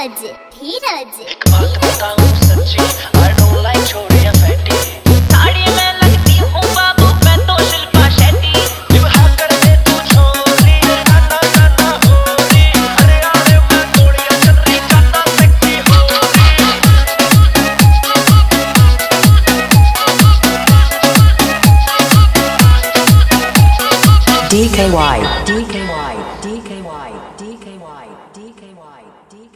धीरज धीरज बात बताऊँ सच्ची आई डोंट लाइक छोरियाँ फैटी साड़ी में लगती हूँ बाबू DKY DKY DKY DKY DKY DKY